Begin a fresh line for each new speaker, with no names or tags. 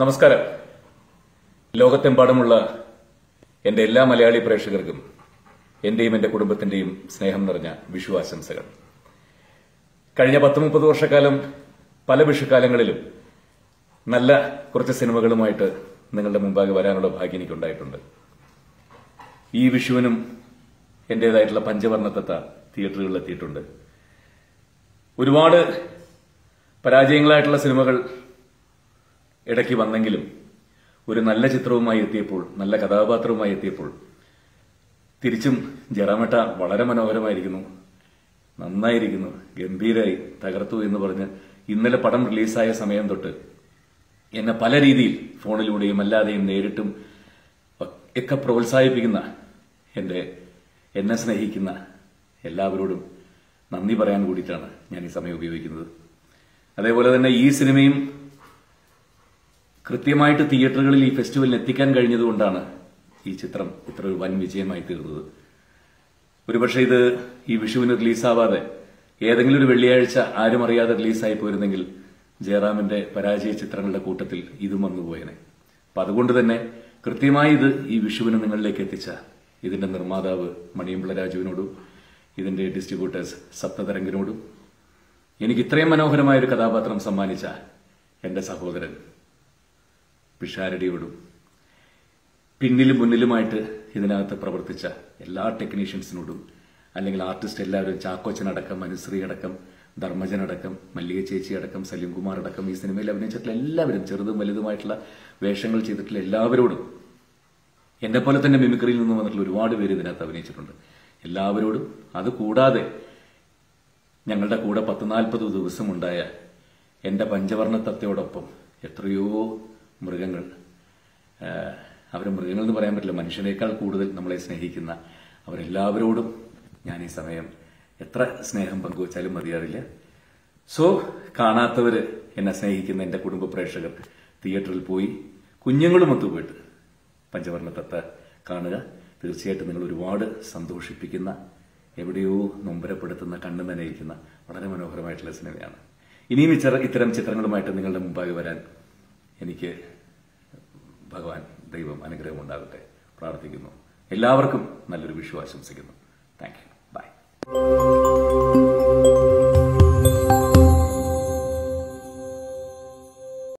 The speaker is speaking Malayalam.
നമസ്കാരം. ലോകത്തെമ്പാടുമുള്ള എന്റെ എല്ലാ മലയാളി പ്രേക്ഷകർക്കും എന്റെയും എന്റെ കുടുംബത്തിന്റെയും സ്നേഹം നിറഞ്ഞ വിഷു ആശംസകൾ. കഴിഞ്ഞ പത്ത് മുപ്പത് വർഷക്കാലം പല വിഷുക്കാലങ്ങളിലും നല്ല കുറച്ച് സിനിമകളുമായിട്ട് നിങ്ങളുടെ മുമ്പാകെ വരാനുള്ള ഭാഗ്യം എനിക്കുണ്ടായിട്ടുണ്ട്. ഈ വിഷുവിനും എന്റേതായിട്ടുള്ള പഞ്ചവർണത്തത്ത തിയേറ്ററുകളിൽ എത്തിയിട്ടുണ്ട് ഒരുപാട് പരാജയങ്ങളായിട്ടുള്ള സിനിമകൾ ഇടയ്ക്ക് വന്നെങ്കിലും ഒരു നല്ല ചിത്രവുമായി എത്തിയപ്പോൾ നല്ല കഥാപാത്രവുമായി എത്തിയപ്പോൾ തിരിച്ചും ജറാമേട്ട വളരെ മനോഹരമായിരിക്കുന്നു. നന്നായിരിക്കുന്നു ഗംഭീരായി തകർത്തു എന്ന് പറഞ്ഞ് ഇന്നലെ പടം റിലീസായ സമയം തൊട്ട് എന്നെ പല രീതിയിൽ ഫോണിലൂടെയും അല്ലാതെയും നേരിട്ടും ഒക്കെ പ്രോത്സാഹിപ്പിക്കുന്ന എന്റെ എന്നെ സ്നേഹിക്കുന്ന എല്ലാവരോടും നന്ദി പറയാൻ കൂടിയിട്ടാണ് ഞാൻ ഈ സമയം ഉപയോഗിക്കുന്നത്. അതേപോലെ തന്നെ ഈ സിനിമയും കൃത്യമായിട്ട് തിയേറ്ററുകളിൽ ഈ ഫെസ്റ്റിവലിന് എത്തിക്കാൻ കഴിഞ്ഞതുകൊണ്ടാണ് ഈ ചിത്രം ഇത്ര ഒരു വൻ വിജയമായി തീർന്നത്. ഒരുപക്ഷെ ഇത് ഈ വിഷുവിന് റിലീസാവാതെ ഏതെങ്കിലും ഒരു വെള്ളിയാഴ്ച ആരും അറിയാതെ റിലീസായി പോയിരുന്നെങ്കിൽ ജയറാമിന്റെ പരാജയ ചിത്രങ്ങളുടെ കൂട്ടത്തിൽ ഇതും വന്നുപോയനെ അപ്പൊ അതുകൊണ്ട് തന്നെ കൃത്യമായി ഇത് ഈ വിഷുവിന് നിങ്ങളിലേക്ക് എത്തിച്ച ഇതിന്റെ നിർമ്മാതാവ് മണിയമ്പിള രാജുവിനോടും ഇതിന്റെ ഡിസ്ട്രിബ്യൂട്ടേഴ്സ് സപ്തതരംഗിനോടും എനിക്ക് ഇത്രയും മനോഹരമായ ഒരു കഥാപാത്രം സമ്മാനിച്ച എന്റെ സഹോദരൻ പിഷാരടിയോടും പിന്നിലും മുന്നിലുമായിട്ട് ഇതിനകത്ത് പ്രവർത്തിച്ച എല്ലാ ടെക്നീഷ്യൻസിനോടും അല്ലെങ്കിൽ ആർട്ടിസ്റ്റ് എല്ലാവരും ചാക്കോച്ചനടക്കം അനുശ്രീ അടക്കം ധർമ്മജൻ അടക്കം മല്ലിക ചേച്ചി അടക്കം സലീംകുമാർ അടക്കം ഈ സിനിമയിൽ അഭിനയിച്ചിട്ടുള്ള എല്ലാവരും ചെറുതും വലുതുമായിട്ടുള്ള വേഷങ്ങൾ ചെയ്തിട്ടുള്ള എല്ലാവരോടും എന്നെ പോലെ തന്നെ മിമിക്രിയിൽ നിന്ന് വന്നിട്ടുള്ള ഒരുപാട് പേര് ഇതിനകത്ത് അഭിനയിച്ചിട്ടുണ്ട്. എല്ലാവരോടും അത് കൂടാതെ ഞങ്ങളുടെ കൂടെ പത്ത് നാൽപ്പത് ദിവസമുണ്ടായ എന്റെ പഞ്ചവർണ തത്തയോടൊപ്പം എത്രയോ മൃഗങ്ങൾ. അവർ മൃഗങ്ങൾ എന്ന് പറയാൻ പറ്റില്ല. മനുഷ്യനേക്കാൾ കൂടുതൽ നമ്മളെ സ്നേഹിക്കുന്ന അവരെല്ലാവരോടും ഞാൻ ഈ സമയം എത്ര സ്നേഹം പങ്കുവച്ചാലും മതിയാറില്ല സോ കാണാത്തവർ എന്നെ സ്നേഹിക്കുന്ന എന്റെ കുടുംബ പ്രേക്ഷകർ തിയേറ്ററിൽ പോയി കുഞ്ഞുങ്ങളുമൊത്തു പോയിട്ട് പഞ്ചവർണ തത്ത കാണുക. തീർച്ചയായിട്ടും നിങ്ങൾ ഒരുപാട് സന്തോഷിപ്പിക്കുന്ന എവിടെയോ നൊമ്പരപ്പെടുത്തുന്ന കണ്ണു നനയിക്കുന്ന വളരെ മനോഹരമായിട്ടുള്ള സിനിമയാണ്. ഇനിയും ഇത്തരം ചിത്രങ്ങളുമായിട്ട് നിങ്ങളുടെ മുമ്പാകെ വരാൻ എനിക്ക് ഭഗവാൻ ദൈവം അനുഗ്രഹം ഉണ്ടാകട്ടെ പ്രാർത്ഥിക്കുന്നു. എല്ലാവർക്കും നല്ലൊരു വിഷു ആശംസിക്കുന്നു.